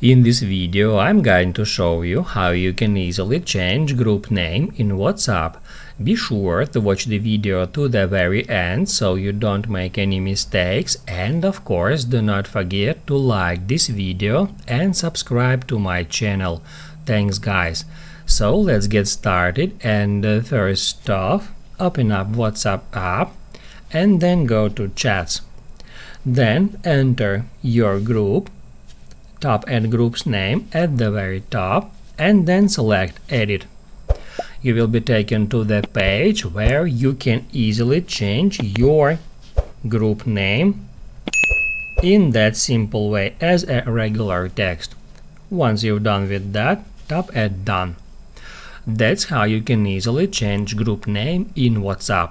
In this video I'm going to show you how you can easily change group name in WhatsApp. Be sure to watch the video to the very end so you don't make any mistakes and of course do not forget to like this video and subscribe to my channel. Thanks guys. So let's get started and uh, first off open up WhatsApp app and then go to chats. Then enter your group top add group's name at the very top and then select edit. You will be taken to the page where you can easily change your group name in that simple way as a regular text. Once you're done with that, tap at done. That's how you can easily change group name in WhatsApp.